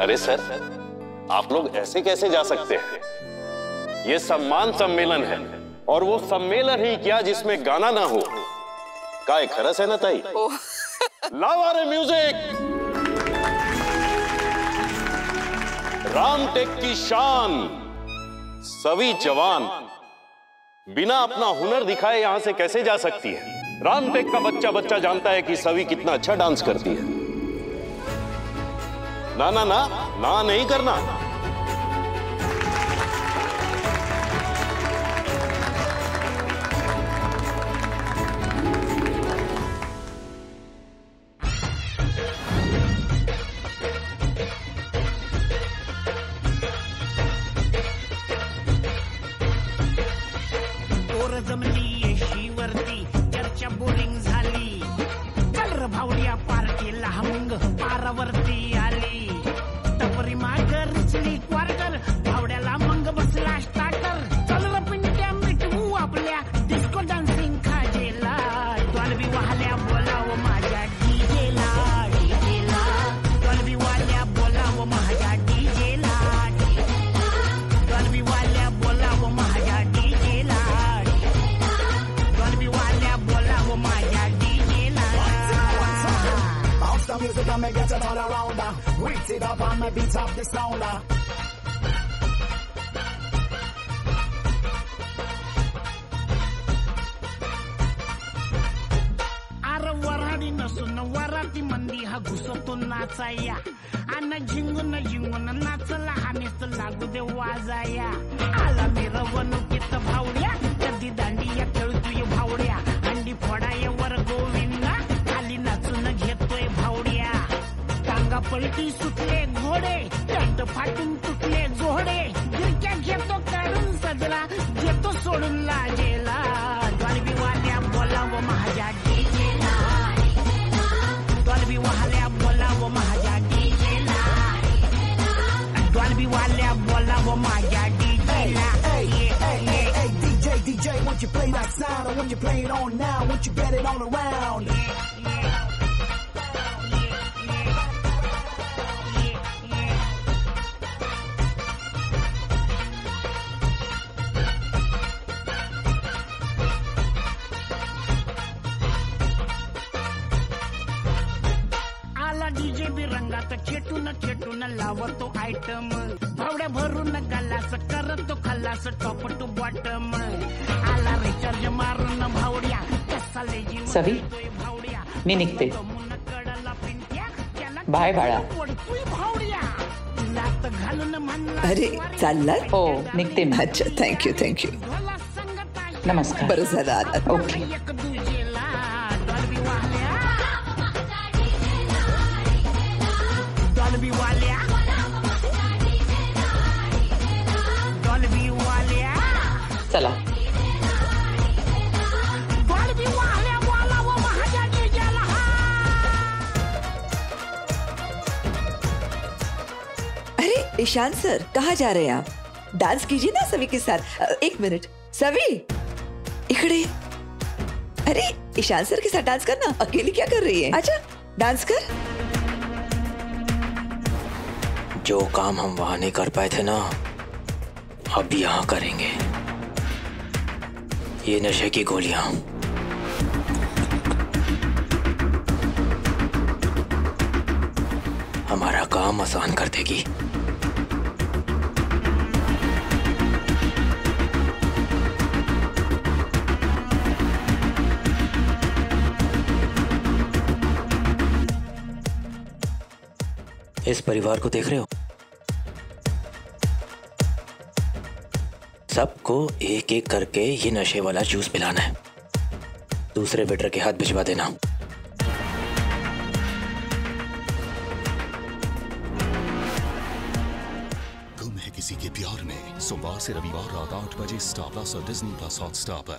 अरे सर आप लोग ऐसे कैसे जा सकते हैं? ये सम्मान सम्मेलन है और वो सम्मेलन ही क्या जिसमें गाना ना हो। काय खरस है ना ताई? लाओ रे म्यूज़िक रामटेक की शान सभी जवान। बिना अपना हुनर दिखाए यहाँ से कैसे जा सकती है? रामटेक का बच्चा बच्चा जानता है कि सभी कितना अच्छा डांस करती है। ना ना ना ना नहीं करना। पोर चर्चा बोरिंग झाली. चल र भावड्या पार्टीला हमंग पारावर music and me get it all around. uh. Wait it up and me beat up the sound. uh. आर नसून वराती मंदी हा घुसतो नाचाया अन झिंगून झिंगून नाचला हानेच लागू दे वाजाया आला मी रवणुकीत भावड्या पलटी सुटले घोडे दंड फाटून तुटले जोडे गिरक्या घेतो काढून सजला घेतो सोडून लाजेला डॉल्बी वाल्या बोलाव माझ्या डीजेला डॉल्बी वाल्या बोलाव माझ्या डीजेला डॉल्बी वाल्या बोलाव माझ्या डीजेला Hey, DJ, DJ, won't you play that sound? Or when you play it on now, won't you get it all around? बी रंगात खेटून खेटून लावतो आयटम भावड्या भरून गल्लास करतो खल्लास टॉप टू बॉटम आला रिचार्ज मारून भावड्या कसा लेजी भावड्या. मी निघते. त्याला बाय बाळा. भावड्या. घालून म्हणला अरे चाललाय? हो निघते मी. अच्छा थँक्यू थँक्यू नमस्कार. बरं झालं. ओके. चला। अरे ईशान सर कहाँ जा रहे हैं आप? डांस कीजिए ना सभी के साथ। एक मिनट। सभी! इकड़े अरे ईशान सर के साथ डांस करना? अकेली क्या कर रही है? अच्छा डांस कर। जो काम हम वहाँ नहीं कर पाए थे ना अब यहाँ करेंगे। ये नशे की गोलियाँ। हमारा काम आसान कर देगी। इस परिवार को देख रहे हो? सबको एक एक करके ये नशे वाला जूस पिलाना है। दूसरे वेटर के हाथ भिजवा देना। गुम है किसी के प्यार में। सोमवार से रविवार रात आठ बजे स्टार प्लस और डिज्नी प्लस हॉट स्टार पर।